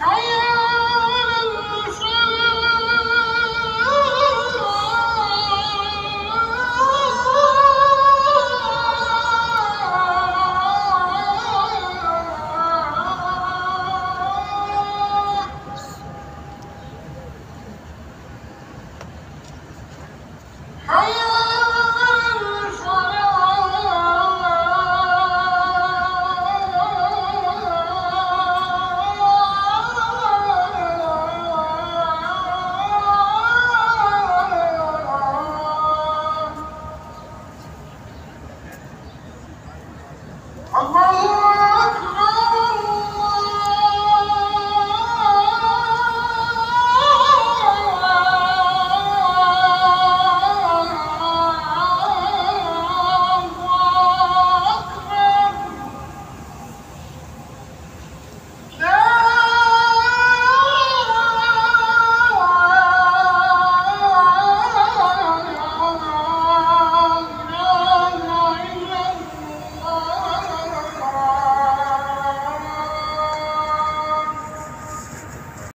还有 Allah